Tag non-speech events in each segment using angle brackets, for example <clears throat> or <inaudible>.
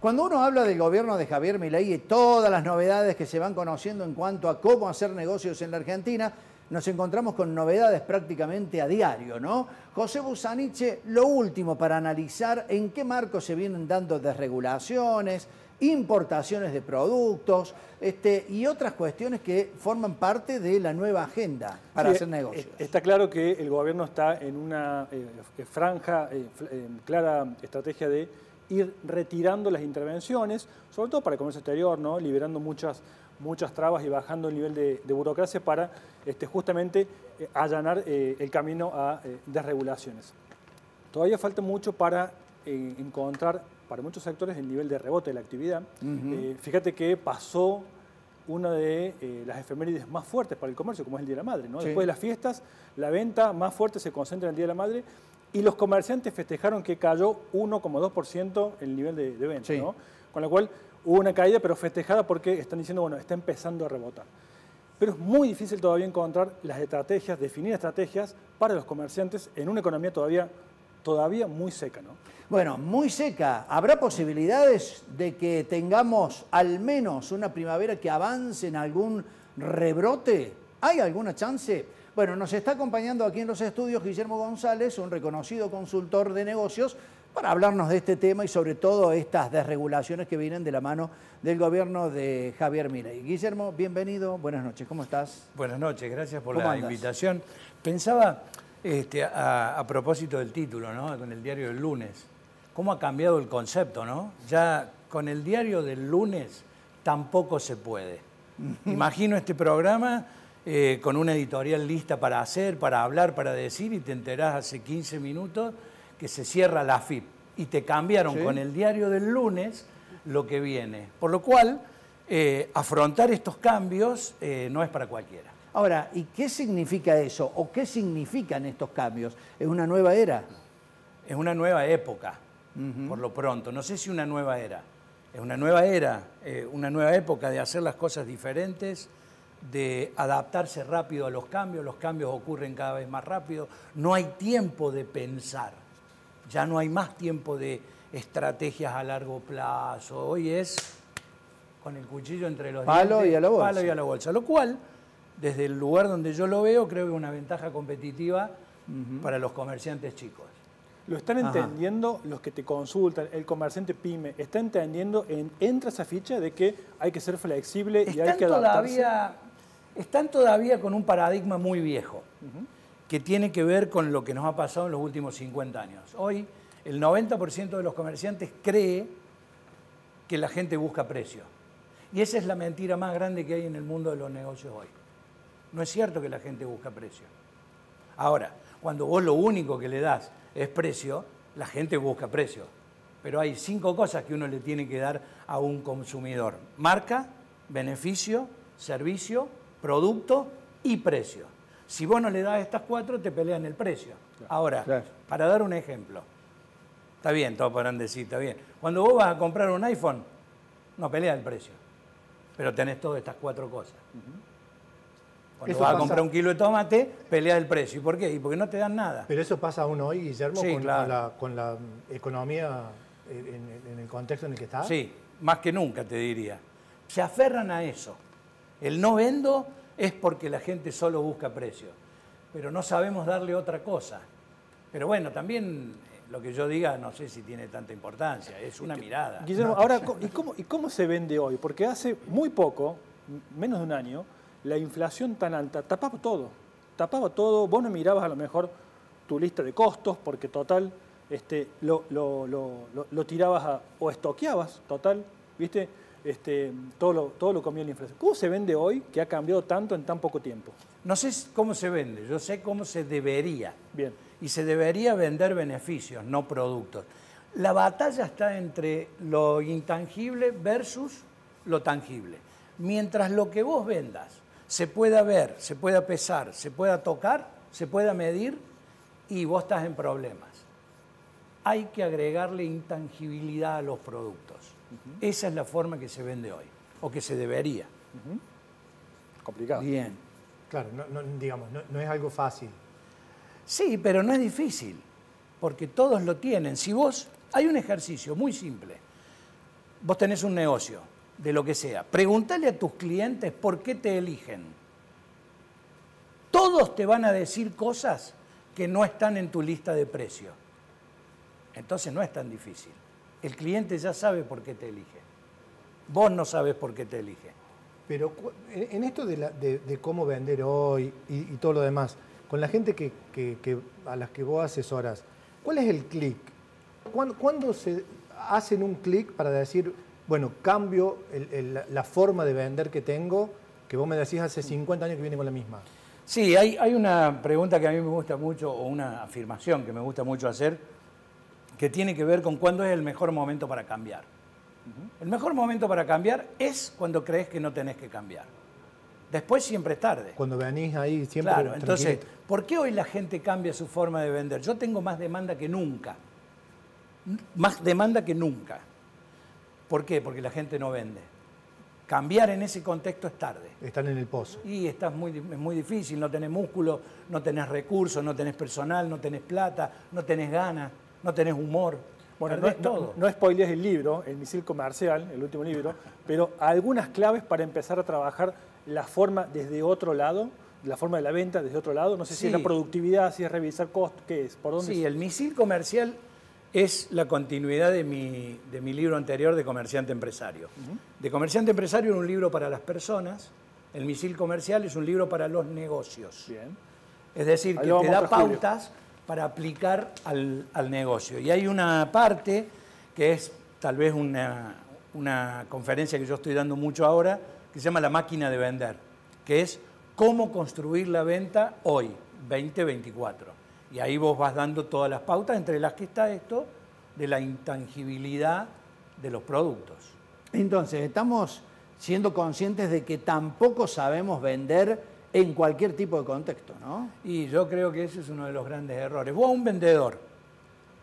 Cuando uno habla del gobierno de Javier Milei y todas las novedades que se van conociendo en cuanto a cómo hacer negocios en la Argentina, nos encontramos con novedades prácticamente a diario, ¿no? José Busaniche, lo último para analizar en qué marco se vienen dando desregulaciones, importaciones de productos este, y otras cuestiones que forman parte de la nueva agenda para hacer negocios. Está claro que el gobierno está en una eh, franja, eh, clara estrategia de ir retirando las intervenciones, sobre todo para el comercio exterior, ¿no? liberando muchas, muchas trabas y bajando el nivel de, burocracia para este, justamente eh, allanar el camino a desregulaciones. Todavía falta mucho para encontrar para muchos sectores el nivel de rebote de la actividad. Eh, fíjate que pasó una de eh, las efemérides más fuertes para el comercio, como es el Día de la Madre. ¿no? Después de las fiestas, la venta más fuerte se concentra en el Día de la Madre y los comerciantes festejaron que cayó 1,2% el nivel de, venta. ¿no? Con lo cual hubo una caída, pero festejada porque están diciendo, bueno, está empezando a rebotar. Pero es muy difícil todavía encontrar las estrategias, definir estrategias para los comerciantes en una economía todavía, todavía muy seca. ¿no? Bueno, muy seca. ¿Habrá posibilidades de que tengamos al menos una primavera que avance en algún rebrote? ¿Hay alguna chance? Bueno, nos está acompañando aquí en los estudios Guillermo González, un reconocido consultor de negocios, para hablarnos de este tema y sobre todo estas desregulaciones que vienen de la mano del gobierno de Javier Milei. Guillermo, bienvenido, buenas noches, ¿cómo estás? Buenas noches, gracias por la invitación. Pensaba este, a, a, propósito del título, ¿no? con el diario del lunes cómo ha cambiado el concepto, ¿no? Ya con el diario del lunes tampoco se puede. Imagino este programa eh, con una editorial lista para hacer, para hablar, para decir, y te enterás hace 15 minutos que se cierra la FIP. Y te cambiaron con el diario del lunes lo que viene. Por lo cual, eh, afrontar estos cambios eh, no es para cualquiera. Ahora, ¿y qué significa eso? ¿O qué significan estos cambios? ¿Es una nueva era? Es una nueva época por lo pronto. No sé si una nueva era. Es una nueva era, eh, una nueva época de hacer las cosas diferentes, de adaptarse rápido a los cambios. Los cambios ocurren cada vez más rápido. No hay tiempo de pensar. Ya no hay más tiempo de estrategias a largo plazo. Hoy es con el cuchillo entre los palo y a la bolsa. Palo y a la bolsa. Lo cual, desde el lugar donde yo lo veo, creo que es una ventaja competitiva para los comerciantes chicos. Lo están entendiendo los que te consultan, el comerciante pyme, está entendiendo, en, entra esa ficha de que hay que ser flexible y hay que adaptarse. Todavía, están todavía con un paradigma muy viejo, que tiene que ver con lo que nos ha pasado en los últimos 50 años. Hoy el 90% de los comerciantes cree que la gente busca precio. Y esa es la mentira más grande que hay en el mundo de los negocios hoy. No es cierto que la gente busca precio. Ahora, cuando vos lo único que le das es precio, la gente busca precio. Pero hay cinco cosas que uno le tiene que dar a un consumidor. Marca, beneficio, servicio, producto y precio. Si vos no le das estas cuatro, te pelean el precio. Ahora, para dar un ejemplo, está bien, todos podrán decir, está bien. Cuando vos vas a comprar un iPhone, no pelea el precio, pero tenés todas estas cuatro cosas. Cuando vas a comprar un kilo de tomate, pelea el precio. ¿Y por qué? Y porque no te dan nada. Pero eso pasa aún hoy, Guillermo, con, la, economía en, el contexto en el que está. Sí, más que nunca te diría. Se aferran a eso. El no vendo es porque la gente solo busca precio. Pero no sabemos darle otra cosa. Pero bueno, también eh, lo que yo diga no sé si tiene tanta importancia, es una mirada. Guillermo, ahora, <laughs> ¿y cómo, ¿y cómo se vende hoy? Porque hace muy poco, menos de un año, la inflación tan alta tapaba todo, tapaba todo, vos no mirabas a lo mejor tu lista de costos porque total este, lo, lo, tirabas o estoqueabas, total, ¿viste? Este, todo, lo, todo lo comía la inflación. ¿Cómo se vende hoy que ha cambiado tanto en tan poco tiempo? No sé cómo se vende, yo sé cómo se debería. Bien. Y se debería vender beneficios, no productos. La batalla está entre lo intangible versus lo tangible. Mientras lo que vos vendas se pueda ver, se pueda pesar, se pueda tocar, se pueda medir y vos estás en problemas. Hay que agregarle intangibilidad a los productos. Esa es la forma que se vende hoy, o que se debería. Complicado. Bien. Claro, no, digamos, no, es algo fácil. Sí, pero no es difícil, porque todos lo tienen. Si vos, hay un ejercicio muy simple. vos tenés un negocio, de lo que sea. Pregúntale a tus clientes por qué te eligen. Todos te van a decir cosas que no están en tu lista de precios. Entonces no es tan difícil. El cliente ya sabe por qué te elige. Vos no sabes por qué te elige. Pero en esto de, cómo vender hoy y, todo lo demás, con la gente que, a las que vos asesoras, ¿cuál es el clic? ¿Cuándo, se hacen un clic para decir, bueno, cambio la forma de vender que tengo, que vos me decís hace 50 años que viene con la misma? Sí, hay, hay una pregunta que a mí me gusta mucho, o una afirmación que me gusta mucho hacer, que tiene que ver con cuándo es el mejor momento para cambiar. El mejor momento para cambiar es cuando crees que no tenés que cambiar. Después siempre es tarde. Cuando venís ahí siempre. Claro, entonces, ¿por qué hoy la gente cambia su forma de vender? Yo tengo más demanda que nunca. Más demanda que nunca. ¿Por qué? Porque la gente no vende. Cambiar en ese contexto es tarde. Están en el pozo. Y estás muy, es muy difícil, no tenés músculo, no tenés recursos, no tenés personal, no tenés plata, no tenés ganas, no tenés humor. Bueno, no, todo. no, no el libro, el misil comercial, el último libro, pero algunas claves para empezar a trabajar la forma desde otro lado, la forma de la venta desde otro lado. No sé si es la productividad, si es revisar costos, ¿qué es? ¿Por dónde sí, el misil comercial es la continuidad de mi, de mi libro anterior de Comerciante Empresario. De Comerciante Empresario es un libro para las personas, el misil comercial es un libro para los negocios. Bien. Es decir, que te da pautas para aplicar al, negocio. Y hay una parte que es tal vez una, una conferencia que yo estoy dando mucho ahora, que se llama La máquina de vender, que es cómo construir la venta hoy, 2024. Y ahí vos vas dando todas las pautas, entre las que está esto de la intangibilidad de los productos. Entonces, estamos siendo conscientes de que tampoco sabemos vender en cualquier tipo de contexto, ¿no? Y yo creo que ese es uno de los grandes errores. Vos a un vendedor,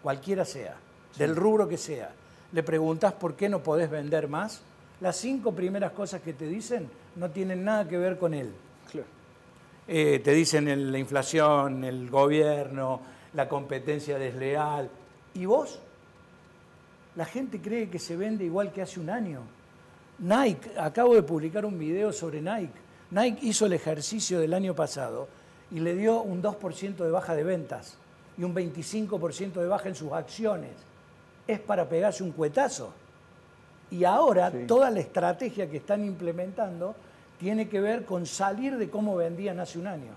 cualquiera sea, del rubro que sea, le preguntas por qué no podés vender más, las cinco primeras cosas que te dicen no tienen nada que ver con él. Eh, te dicen la inflación, el gobierno, la competencia desleal. ¿Y vos? La gente cree que se vende igual que hace un año. Nike, acabo de publicar un video sobre Nike. Nike hizo el ejercicio del año pasado y le dio un 2% de baja de ventas y un 25% de baja en sus acciones. Es para pegarse un cuetazo. Y ahora toda la estrategia que están implementando tiene que ver con salir de cómo vendían hace un año.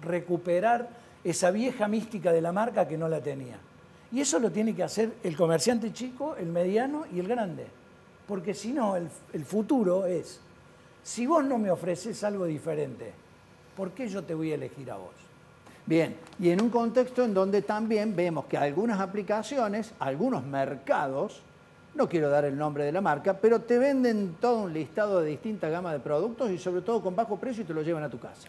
Recuperar esa vieja mística de la marca que no la tenía. Y eso lo tiene que hacer el comerciante chico, el mediano y el grande. Porque si no, el, el futuro es si vos no me ofreces algo diferente, ¿por qué yo te voy a elegir a vos? Bien, y en un contexto en donde también vemos que algunas aplicaciones, algunos mercados, no quiero dar el nombre de la marca, pero te venden todo un listado de distintas gamas de productos y sobre todo con bajo precio y te lo llevan a tu casa.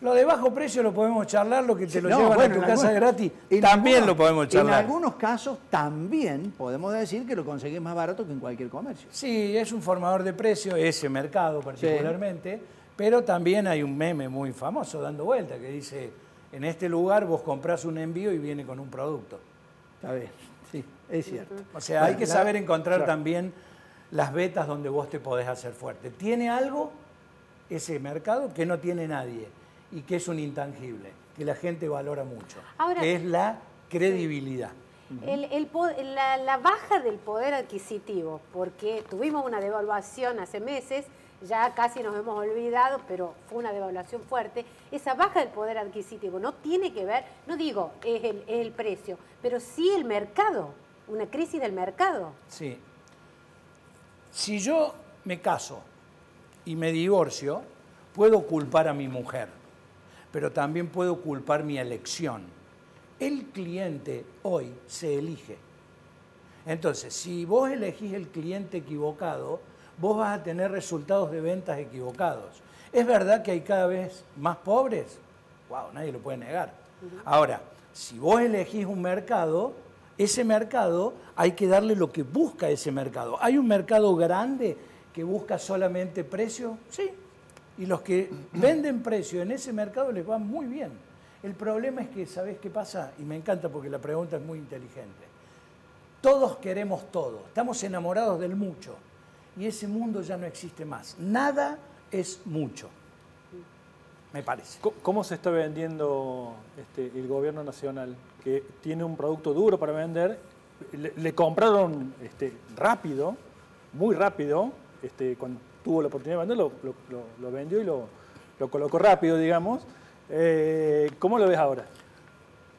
Lo de bajo precio lo podemos charlar, lo que te lo llevan a tu casa gratis, también lo podemos charlar. En algunos casos también podemos decir que lo conseguís más barato que en cualquier comercio. Sí, es un formador de precios, ese mercado particularmente, pero también hay un meme muy famoso dando vuelta que dice, en este lugar vos comprás un envío y viene con un producto. Está bien, sí, es cierto. O sea, hay que saber encontrar también las vetas donde vos te podés hacer fuerte. ¿Tiene algo ese mercado que no tiene nadie? Y que es un intangible, que la gente valora mucho, que es la credibilidad. la, baja del poder adquisitivo, porque tuvimos una devaluación hace meses, ya casi nos hemos olvidado, pero fue una devaluación fuerte. Esa baja del poder adquisitivo no tiene que ver, no digo es el, es el precio, pero sí el mercado, una crisis del mercado. Sí. Si yo me caso y me divorcio, puedo culpar a mi mujer pero también puedo culpar mi elección. El cliente hoy se elige. Entonces, si vos elegís el cliente equivocado, vos vas a tener resultados de ventas equivocados. ¿Es verdad que hay cada vez más pobres? Wow, nadie lo puede negar. Ahora, si vos elegís un mercado, ese mercado hay que darle lo que busca ese mercado. ¿Hay un mercado grande que busca solamente precio? Sí, y los que <clears throat> venden precio en ese mercado les va muy bien. El problema es que, ¿sabes qué pasa? Y me encanta porque la pregunta es muy inteligente. Todos queremos todo, estamos enamorados del mucho y ese mundo ya no existe más. Nada es mucho, me parece. ¿Cómo se está vendiendo este, el gobierno nacional? Que tiene un producto duro para vender, le, le compraron este, rápido, muy rápido, este, cuando tuvo la oportunidad de venderlo, lo, lo- lo vendió y lo, lo colocó rápido, digamos. Eh, ¿Cómo lo ves ahora?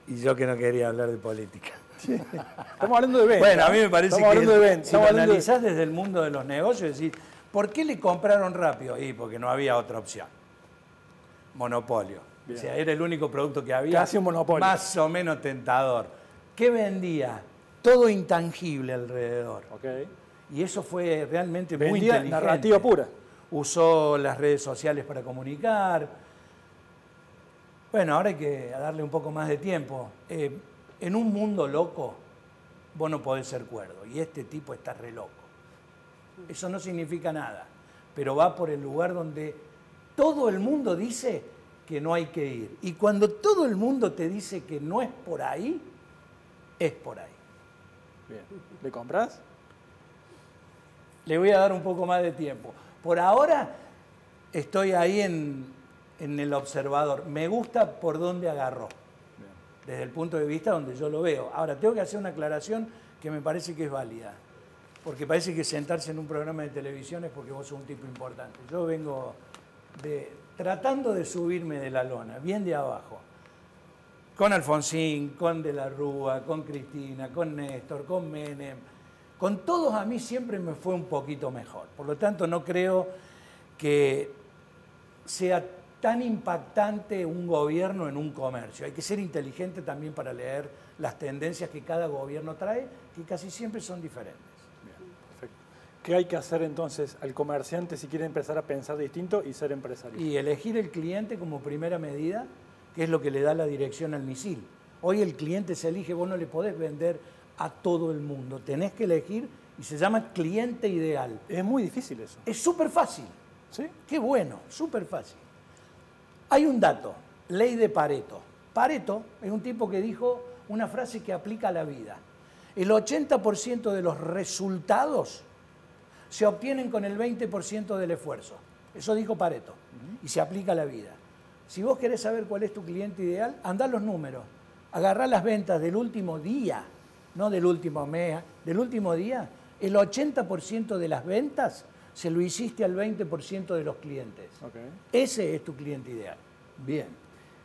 Y yo que no quería hablar de política. Estamos hablando de venta. Bueno, a mí me parece Estamos que hablando de venta. si lo de- analizás desde el mundo de los negocios, decís, ¿por qué le compraron rápido? Y porque no había otra opción. Monopolio. Bien. O sea, era el único producto que había. Casi un monopolio. Más o menos tentador. ¿Qué vendía? Todo intangible alrededor. Ok. Y eso fue realmente muy Vendía inteligente. narrativa pura. Usó las redes sociales para comunicar. Bueno, ahora hay que darle un poco más de tiempo. Eh, en un mundo loco, vos no podés ser cuerdo. Y este tipo está re loco. Eso no significa nada. Pero va por el lugar donde todo el mundo dice que no hay que ir. Y cuando todo el mundo te dice que no es por ahí, es por ahí. Bien. ¿Le compras? Le voy a dar un poco más de tiempo. Por ahora estoy ahí en, el observador. Me gusta por dónde agarró, desde el punto de vista donde yo lo veo. Ahora, tengo que hacer una aclaración que me parece que es válida. Porque parece que sentarse en un programa de televisión es porque vos sos un tipo importante. Yo vengo tratando de subirme de la lona, bien de abajo. Con Alfonsín, con De la Rúa, con Cristina, con Néstor, con Menem. Con todos a mí siempre me fue un poquito mejor. Por lo tanto, no creo que sea tan impactante un gobierno en un comercio. Hay que ser inteligente también para leer las tendencias que cada gobierno trae, que casi siempre son diferentes. Bien, perfecto. ¿Qué hay que hacer entonces al comerciante si quiere empezar a pensar distinto y ser empresario? Y elegir el cliente como primera medida, que es lo que le da la dirección al misil. Hoy el cliente se elige, vos no le podés vender a todo el mundo, tenés que elegir y se llama cliente ideal. Es muy difícil eso. Es súper fácil. ¿Sí? Qué bueno, súper fácil. Hay un dato, ley de Pareto. Pareto es un tipo que dijo una frase que aplica a la vida. El 80% de los resultados se obtienen con el 20% del esfuerzo. Eso dijo Pareto. Y se aplica a la vida. Si vos querés saber cuál es tu cliente ideal, andá los números. Agarrá las ventas del último día, no del último mes, del último día. El 80% de las ventas se lo hiciste al 20% de los clientes. Ok. Ese es tu cliente ideal. Bien.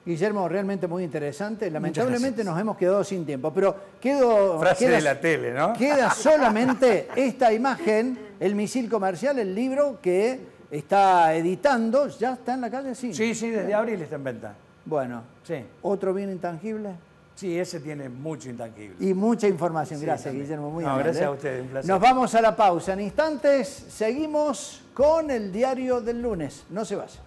Guillermo, realmente muy interesante. Lamentablemente nos hemos quedado sin tiempo, pero quedo, Frase queda, de la tele, ¿no? <laughs> queda <laughs> solamente esta imagen, el misil comercial, el libro que está editando. ¿Ya está en la calle? Sí. Sí, sí, desde abril está en venta. Bueno, Sí, otro bien intangible sí, ese tiene mucho intangible. y mucha información. Gracias. Guillermo. Muy No, gracias a ustedes, un placer. Nos vamos a la pausa. En instantes seguimos con el diario del lunes. No se vaya.